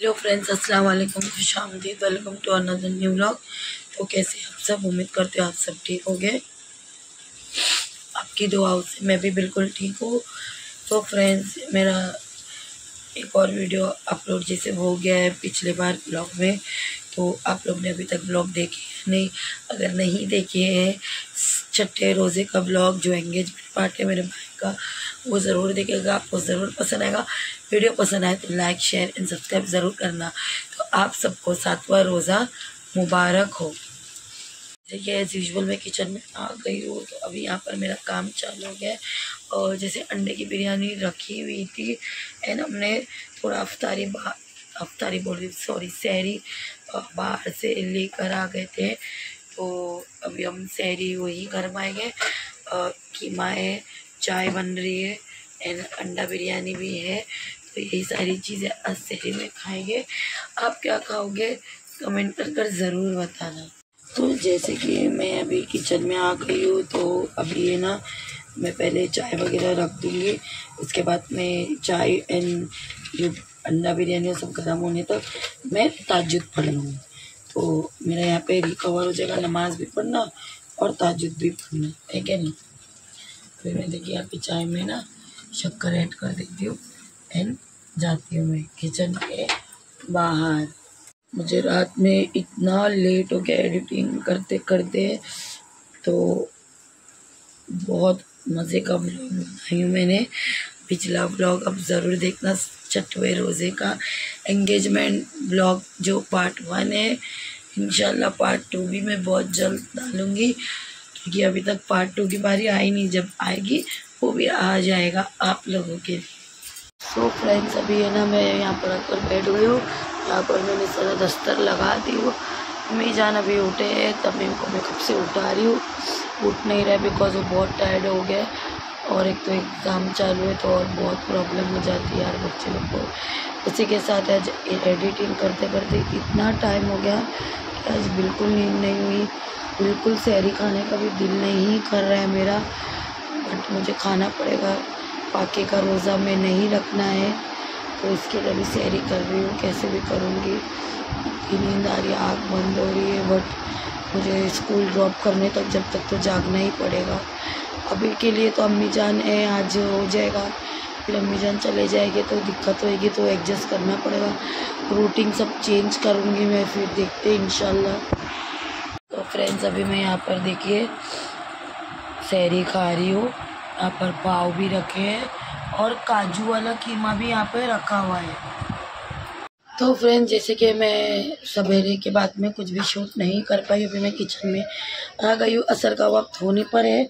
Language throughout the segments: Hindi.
हेलो फ्रेंड्स अस्सलाम वालेकुम खुश आमदीद welcome to another new blog तो कैसे आप सब? उम्मीद करते हो आप सब ठीक हो गए आपकी दुआओं से मैं भी बिल्कुल ठीक हूँ। तो फ्रेंड्स मेरा एक और वीडियो अपलोड जैसे हो गया है पिछले बार ब्लॉग में। तो आप लोग ने अभी तक ब्लॉग देखे नहीं, अगर नहीं देखे हैं, छठे रोज़े का ब्लॉग जो एंगेजमेंट पार्ट है मेरे भाई का, वो ज़रूर देखेगा, आपको ज़रूर पसंद आएगा। वीडियो पसंद आए तो लाइक शेयर एंड सब्सक्राइब ज़रूर करना। तो आप सबको सातवा रोज़ा मुबारक हो। देखिए एज़ यूजल मैं किचन में आ गई हूँ तो अभी यहाँ पर मेरा काम चालू हो गया है। और जैसे अंडे की बिरयानी रखी हुई थी एंड हमने थोड़ा अफ्तारी अफ्तारी बोल रही सॉरी सहरी बाहर से लेकर आ गए थे। तो अभी हम सहरी वही घर में आएँगे कीमा है चाय बन रही है एंड अंडा बिरयानी भी है। तो यही सारी चीज़ें आज में खाएँगे। आप क्या खाओगे? कमेंट कर कर ज़रूर बताना। तो जैसे कि मैं अभी किचन में आ गई हूँ तो अभी ये ना, मैं पहले चाय वगैरह रख दूँगी। उसके बाद मैं चाय एंड जो अंडा बिरयानी सब गर्म होने तक मैं ताजुद पढ़ लूँगी। तो मेरा यहाँ पे रिकवर हो जाएगा नमाज़ भी पढ़ना और ताजुद भी पढ़ना है क्या नहीं फिर मैं देखिए पे चाय में ना शक्कर ऐड कर देती हूँ। एंड जाती हूँ मैं किचन के बाहर। मुझे रात में इतना लेट हो गया एडिटिंग करते करते तो बहुत मज़े का ब्लॉग बनाई हूँ मैंने। पिछला ब्लॉग अब ज़रूर देखना, छठवें रोज़े का एंगेजमेंट ब्लॉग जो पार्ट वन है। इन पार्ट टू भी मैं बहुत जल्द डालूँगी। क्योंकि अभी तक पार्ट टू की बारी आई नहीं। जब आएगी, वो भी आ जाएगा आप लोगों के लिए। सो फ्रेंड्स अभी है ना, मैं यहाँ पर आकर बैठ गई हूँ। यहाँ पर मैंने सारा दस्तर लगा दी हूँ। मैं जान अभी उठे हैं, तब मैं इनको, मैं कब से उठा रही हूँ। उठ नहीं रहा बिकॉज़ वो बहुत टायर्ड हो गया और एक तो एग्ज़ाम चालू है तो और बहुत प्रॉब्लम हो जाती है यार बच्चे लोग को। इसी के साथ आज एडिटिंग करते करते इतना टाइम हो गया कि आज बिल्कुल नींद नहीं हुई। बिल्कुल सहरी खाने का भी दिल नहीं कर रहा है मेरा बट मुझे खाना पड़ेगा। पाके का रोज़ा में नहीं रखना है तो इसके लिए भी सहरी कर रही हूँ। कैसे भी करूँगी नींद आ रही है, आँख बंद हो रही है बट मुझे स्कूल ड्रॉप करने तक जब तक तो जागना ही पड़ेगा। अभी के लिए तो अम्मी जान है, आज हो जाएगा। फिर अम्मी जान चले जाएगी तो दिक्कत होएगी तो एडजस्ट करना पड़ेगा। रूटीन सब चेंज करूँगी मैं, फिर देखते तो फ्रेंड्स अभी मैं यहाँ पर देखिए सहरी खा रही हूँ। यहाँ पर पाव भी रखे हैं और काजू वाला कीमा भी यहाँ पे रखा हुआ है। तो फ्रेंड्स जैसे कि मैं सवेरे के बाद में कुछ भी शूट नहीं कर पाई, अभी मैं किचन में आ गई हूँ। असर का वक्त होने पर है,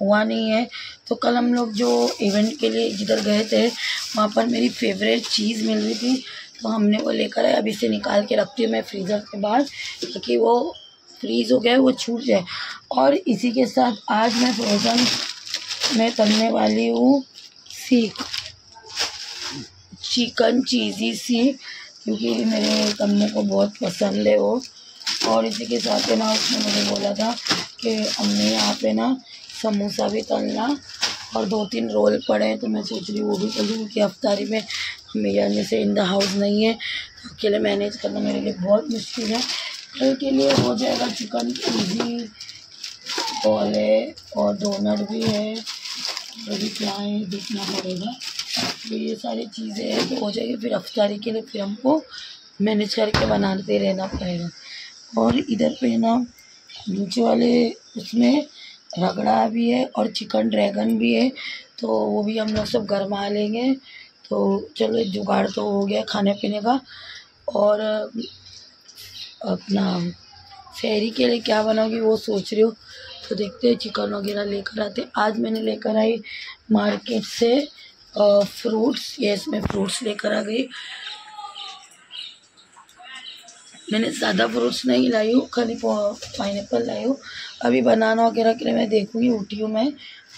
हुआ नहीं है। तो कल हम लोग जो इवेंट के लिए जिधर गए थे, वहाँ पर मेरी फेवरेट चीज़ मिल रही थी तो हमने वो लेकर आए। अभी से निकाल के रखती हूँ मैं फ्रीज़र के बाहर ताकि वो फ्रीज़ हो गया है, वो छूट जाए। और इसी के साथ आज मैं फ्रोज़न में तलने वाली हूँ सीख। चिकन चीज़ी सीख, क्योंकि मेरे कमने को बहुत पसंद है वो। और इसी के साथ है ना, उसने मुझे बोला था कि, अम्मी यहाँ पे ना, समोसा भी तलना और दो तीन रोल पड़े हैं। तो मैं सोच रही हूँ, वो भी कर क्योंकि अफ्तारी में जाने से इन द हाउस नहीं है। तो अकेले मैनेज करना मेरे लिए बहुत मुश्किल है। के लिए हो जाएगा चिकन चीज़ी बॉल और डोनट भी है। अभी क्या है, देखना पड़ेगा। तो ये सारी चीज़ें हैं तो हो जाएगी फिर अफ्तारी के लिए फिर हमको मैनेज करके बनाते रहना पड़ेगा। और इधर पे ना, नीचे वाले उसमें रगड़ा भी है और चिकन ड्रैगन भी है तो वो भी हम लोग सब गरमा लेंगे। तो चलो, जुगाड़ तो हो गया खाने पीने का। और अपना फेरी के लिए क्या बनाओगी वो सोच रही हो। तो देखते हैं चिकन वगैरह लेकर आते आज मैंने लेकर आई मार्केट से फ्रूट्स यस मैं फ्रूट्स लेकर आ गई। मैंने ज़्यादा फ्रूट्स नहीं लाई हूँ, खाली पाइन लाई हूँ। अभी बनाना वगैरह के लिए मैं देखूँगी उठी हूँ मैं।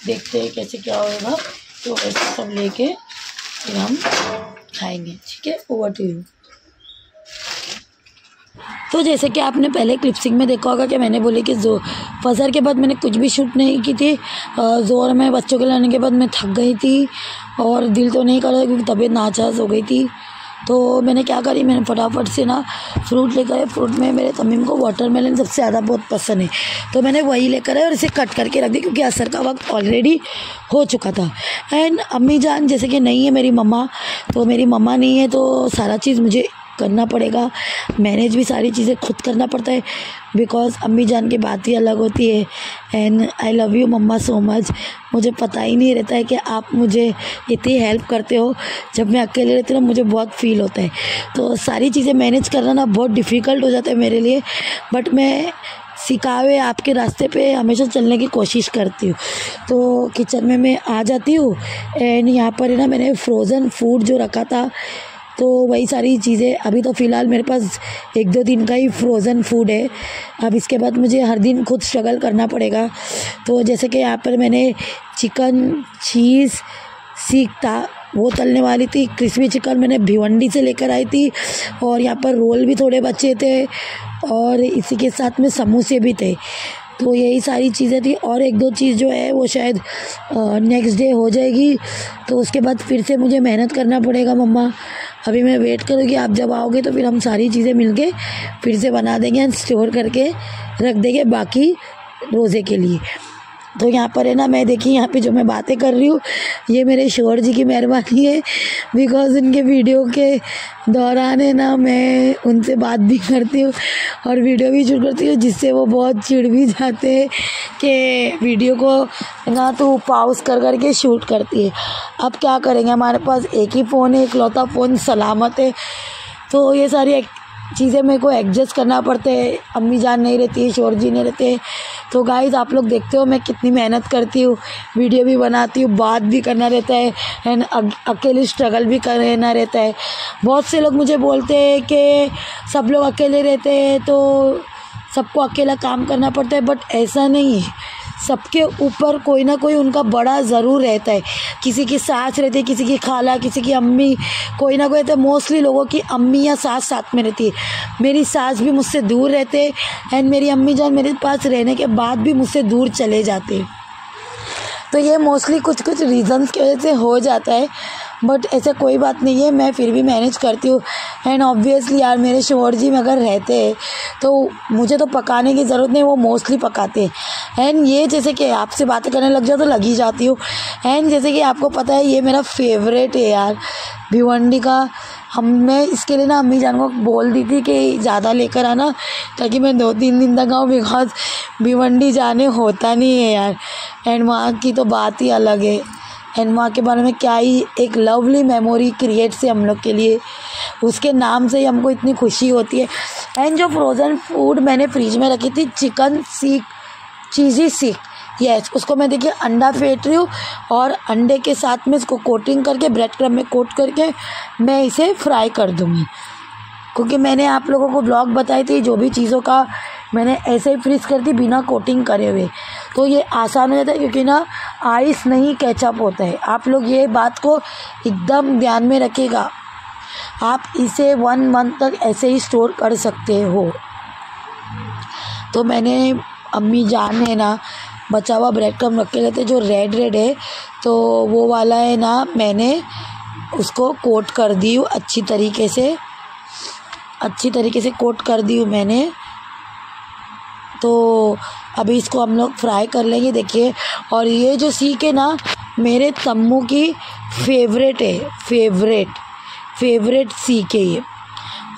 देखते हैं कैसे क्या होगा। तो ऐसे सब लेके फिर हम खाएँगे, ठीक है? ओवर टू यू तो जैसे कि आपने पहले क्लिपसिंग में देखा होगा कि मैंने बोली कि जो फजर के बाद मैंने कुछ भी शूट नहीं की थी ज़ोर में बच्चों के लाने के बाद मैं थक गई थी और दिल तो नहीं कर रहा क्योंकि तबीयत नाचाज हो गई थी। तो मैंने क्या करी, मैंने फटाफट से ना फ्रूट लेकर आए। फ्रूट में मेरे तमीम को वाटरमेलन सबसे ज़्यादा बहुत पसंद है। तो मैंने वही लेकर आए और इसे कट करके रख दी क्योंकि असर का वक्त ऑलरेडी हो चुका था। एंड अम्मी जान, जैसे कि नहीं है मेरी मम्मा तो मेरी मम्मा नहीं है तो सारा चीज़ मुझे करना पड़ेगा। मैनेज भी सारी चीज़ें खुद करना पड़ता है। बिकॉज़ अम्मी जान की बात ही अलग होती है। And I love you mama so much मुझे पता ही नहीं रहता है कि आप मुझे इतनी हेल्प करते हो। जब मैं अकेले रहती हूँ मुझे बहुत फील होता है। तो सारी चीज़ें मैनेज करना ना बहुत डिफ़िकल्ट हो जाता है मेरे लिए। बट मैं सिखावे आपके रास्ते पे हमेशा चलने की कोशिश करती हूँ। तो किचन में मैं आ जाती हूँ। एंड यहाँ पर ना मैंने फ्रोज़न फ़ूड जो रखा था तो वही सारी चीज़ें। अभी तो फ़िलहाल मेरे पास एक दो दिन का ही फ्रोज़न फ़ूड है। अब इसके बाद मुझे हर दिन खुद स्ट्रगल करना पड़ेगा। तो जैसे कि यहाँ पर मैंने चिकन चीज़ सीख था। वो तलने वाली थी क्रिस्पी चिकन मैंने भिवंडी से लेकर आई थी। और यहाँ पर रोल भी थोड़े बचे थे। और इसी के साथ में समोसे भी थे। तो यही सारी चीज़ें थी और एक दो चीज़ जो है वो शायद नेक्स्ट डे हो जाएगी। तो उसके बाद फिर से मुझे मेहनत करना पड़ेगा मम्मा। अभी मैं वेट करूँगी, आप जब आओगे तो फिर हम सारी चीज़ें मिल के फिर से बना देंगे एंड स्टोर करके रख देंगे बाकी रोज़े के लिए। तो यहाँ पर है ना, मैं देखिए यहाँ पे जो मैं बातें कर रही हूँ, ये मेरे शोर जी की मेहरबानी है बिकॉज़ उनके वीडियो के दौरान है ना, मैं उनसे बात भी करती हूँ और वीडियो भी शूट करती हूँ, जिससे वो बहुत चिड़ भी जाते हैं कि वीडियो को ना तो पाउस कर करके शूट करती है। अब क्या करेंगे, हमारे पास एक ही फ़ोन है, इकलौता फ़ोन सलामत है। तो ये सारी चीज़ें मेरे को एडजस्ट करना पड़ते है अम्मी जान नहीं रहती है शोर जी नहीं रहते। तो गाइज़ आप लोग देखते हो मैं कितनी मेहनत करती हूँ, वीडियो भी बनाती हूँ, बात भी करना रहता है एंड अकेले स्ट्रगल भी करना रहता है। बहुत से लोग मुझे बोलते हैं कि सब लोग अकेले रहते हैं तो सबको अकेला काम करना पड़ता है बट ऐसा नहीं। है सबके ऊपर कोई ना कोई उनका बड़ा ज़रूर रहता है। किसी की सास रहती है, किसी की खाला, किसी की अम्मी, कोई ना कोई रहता है मोस्टली लोगों की अम्मी या सास साथ में रहती है। मेरी सास भी मुझसे दूर रहते हैं एंड मेरी अम्मी जान मेरे पास रहने के बाद भी मुझसे दूर चले जाते हैं। तो ये मोस्टली कुछ कुछ रीज़न्स की वजह से हो जाता है। बट ऐसा कोई बात नहीं है, मैं फिर भी मैनेज करती हूँ। एंड ऑब्वियसली यार, मेरे शोर जी में अगर रहते हैं तो मुझे तो पकाने की ज़रूरत नहीं, वो मोस्टली पकाते हैं। एंड ये जैसे कि आपसे बातें करने लग जाओ तो लगी जाती हूँ। एंड जैसे कि आपको पता है, ये मेरा फेवरेट है यार, भिवंडी का। हम, मैं इसके लिए ना अम्मी जान को बोल दी थी कि ज़्यादा लेकर आना, ताकि मैं दो तीन दिन तक आऊँ बिकॉज़ भिवंडी जाने होता नहीं है यार। एंड वहाँ की तो बात ही अलग है। एंड वहाँ के बारे में क्या ही एक लवली मेमोरी क्रिएट से हम लोग के लिए। उसके नाम से ही हमको इतनी खुशी होती है। एंड जो फ्रोज़न फ़ूड मैंने फ्रिज में रखी थी चिकन सीख चीज़ी सीख यस उसको मैं देखिए अंडा फेंट रही हूँ और अंडे के साथ में इसको कोटिंग करके ब्रेड क्रम में कोट करके मैं इसे फ्राई कर दूँगी। क्योंकि मैंने आप लोगों को ब्लॉग बताई थी, जो भी चीज़ों का मैंने ऐसे ही फ्रीज कर दी बिना कोटिंग करे हुए। तो ये आसान हो जाता है क्योंकि ना आइस नहीं कैचअप होता है। आप लोग ये बात को एकदम ध्यान में रखिएगा। आप इसे वन मंथ तक ऐसे ही स्टोर कर सकते हो। तो मैंने अम्मी जान है ना, बचा हुआ ब्रेड क्रम रखे गए थे जो रेड रेड है तो वो वाला है ना, मैंने उसको कोट कर दी अच्छी तरीके से। अच्छी तरीके से कोट कर दी हूँ मैंने। तो अभी इसको हम लोग फ्राई कर लेंगे, देखिए। और ये जो सीख है ना, मेरे तम्मू की फेवरेट है, फेवरेट फेवरेट सीख है ये।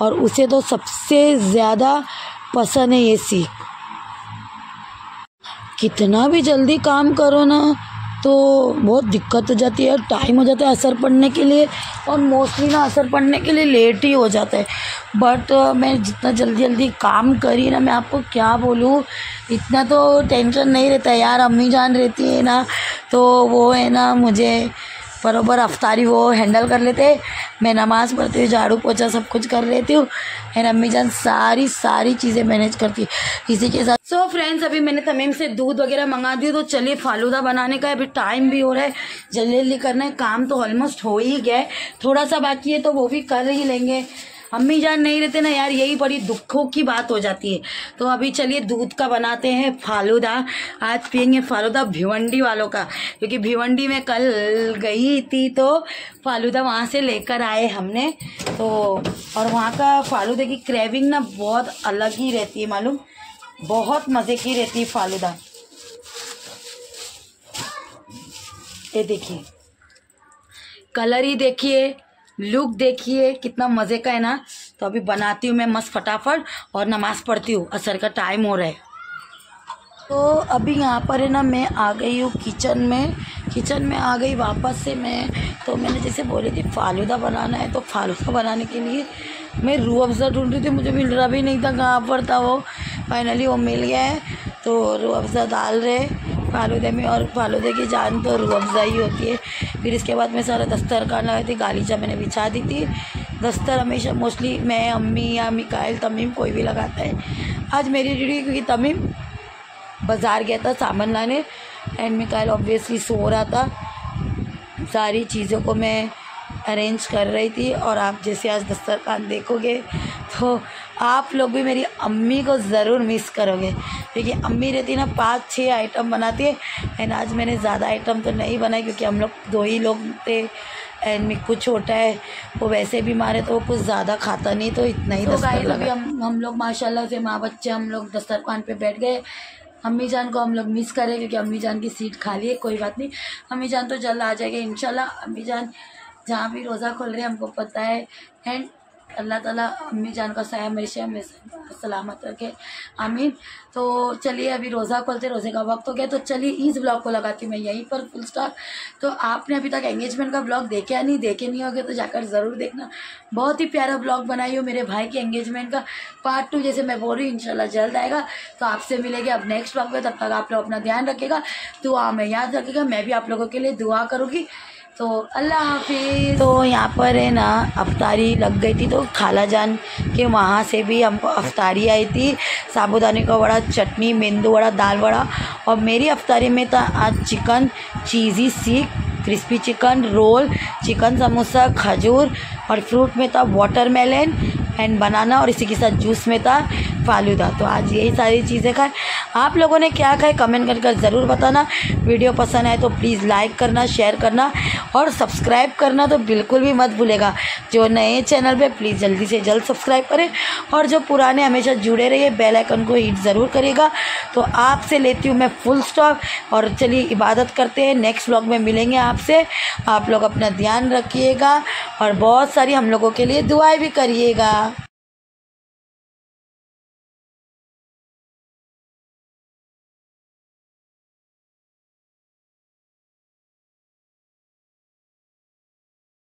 और उसे तो सबसे ज़्यादा पसंद है ये सीख। कितना भी जल्दी काम करो ना तो बहुत दिक्कत हो जाती है टाइम हो जाता है असर पड़ने के लिए और मोस्टली ना असर पड़ने के लिए लेट ही हो जाता है। बट मैं जितना जल्दी जल्दी काम करी ना, मैं आपको क्या बोलूँ, इतना तो टेंशन नहीं रहता यार अम्मी जान रहती है ना तो वो है ना मुझे बरोबर अफ्तारी वो हैंडल कर लेते, मैं नमाज़ पढ़ती हूँ, झाड़ू पोछा सब कुछ कर लेती हूँ एंड अम्मी जान सारी सारी चीज़ें मैनेज करती इसी के साथ सो so फ्रेंड्स अभी मैंने तमीम से दूध वगैरह मंगा दिया तो चलिए फालूदा बनाने का अभी टाइम भी हो रहा है, जल्दी जल्दी करना है, काम तो ऑलमोस्ट हो ही गया है। थोड़ा सा बाकी है तो वो भी कर ही लेंगे। अम्मी जान नहीं रहते ना यार, यही बड़ी दुखों की बात हो जाती है। तो अभी चलिए दूध का बनाते हैं फालूदा। आज पियेंगे फालूदा भिवंडी वालों का, क्योंकि भिवंडी में कल गई थी तो फालूदा वहाँ से लेकर आए हमने। तो और वहाँ का फालूदा की क्रेविंग ना बहुत अलग ही रहती है मालूम। बहुत मज़े की रहती है फालूदा। ये देखिए। कलर ही देखिए लुक देखिए, कितना मज़े का है ना। तो अभी बनाती हूँ मैं मस्त फटाफट और नमाज़ पढ़ती हूँ। असर का टाइम हो रहा है। तो अभी यहाँ पर है ना, मैं आ गई हूँ किचन में। किचन में आ गई वापस से मैं। तो मैंने जैसे बोली थी, फालूदा बनाना है। तो फालूदा बनाने के लिए मैं रू अफ़ज़ा ढूंढ रही थी। मुझे मिल रहा भी नहीं था, कहाँ पर था वो। फाइनली वो मिल गया है। तो रू अफ़ज़ा डाल रहे फालूदे में और फालूदे की जान तो रू अफ़ज़ा ही होती है। फिर इसके बाद मैं सारा दस्तर का लगाई थी गालीचा मैंने बिछा दी थी। दस्तर हमेशा मोस्टली मैं, अम्मी या मिकाइल, तमीम कोई भी लगाता है। आज मेरी ड्यूटी क्योंकि तमीम बाज़ार गया था सामान लाने एंड मिकाइल ऑब्वियसली सो रहा था। सारी चीज़ों को मैं अरेंज कर रही थी और आप जैसे आज दस्तरखान देखोगे तो आप लोग भी मेरी अम्मी को ज़रूर मिस करोगे। क्योंकि अम्मी रहती ना पाँच छः आइटम बनाती है। एंड आज मैंने ज़्यादा आइटम तो नहीं बनाए क्योंकि हम लोग दो ही लोग थे। एंड मिक्कू छोटा है वो वैसे भी मारे तो वो कुछ ज़्यादा खाता नहीं तो इतना ही तो दस्तर लगा हम हम लोग माशाल्लाह से माँ बच्चे हम लोग दस्तरखान पे बैठ गए। अम्मी जान को हम लोग मिस करें क्योंकि अम्मी जान की सीट खाली है कोई बात नहीं। अम्मी जान तो जल्द आ जाएगी इंशाल्लाह। अम्मी जान जहाँ भी रोज़ा खोल रहे हैं हमको पता है। एंड अल्लाह ताला अम्मी जान का साया हमेशा सलामत रखे। आमीन। तो चलिए, अभी रोज़ा खोलते, रोज़े का वक्त हो गया। तो चलिए, इस ब्लॉग को लगाती मैं यहीं पर फुल स्टॉप तो आपने अभी तक एंगेजमेंट का ब्लॉग देखा नहीं, देखे नहीं होगे तो जाकर ज़रूर देखना। बहुत ही प्यारा ब्लॉग बनाई हो मेरे भाई के एंगेजमेंट का। पार्ट टू जैसे मैं बोल रही हूँ इनशाला जल्द आएगा। तो आपसे मिलेंगे अब नेक्स्ट ब्लॉग में तब तक आप लोग अपना ध्यान रखेगा, दुआ में याद रखेगा। मैं भी आप लोगों के लिए दुआ करूँगी। तो अल्लाह हाफिज। तो यहाँ पर है ना, अफ्तारी लग गई थी तो खाला जान के वहाँ से भी हमको अफ्तारी आई थी। साबुदाने का वड़ा, चटनी, मेंदू वड़ा, दाल वड़ा। और मेरी अफ्तारी में था आज chicken, cheesy seekh crispy chicken, roll, chicken samosa, खजूर और फ्रूट में था वाटरमेलन एंड बनाना और इसी के साथ जूस में था। फालूदा। तो आज यही सारी चीज़ें खाए। आप लोगों ने क्या खाए कमेंट कर कर ज़रूर बताना। वीडियो पसंद आए तो प्लीज़ लाइक करना शेयर करना और सब्सक्राइब करना तो बिल्कुल भी मत भूलेगा। जो नए चैनल पे प्लीज़ जल्दी से जल्द सब्सक्राइब करें और जो पुराने हमेशा जुड़े रहिए बेल आइकन को हिट ज़रूर करेगा तो आपसे लेती हूँ मैं फुल स्टॉप और चलिए इबादत करते हैं। नेक्स्ट ब्लॉग में मिलेंगे आपसे। आप लोग अपना ध्यान रखिएगा और बहुत सारी हम लोगों के लिए दुआएँ भी करिएगा।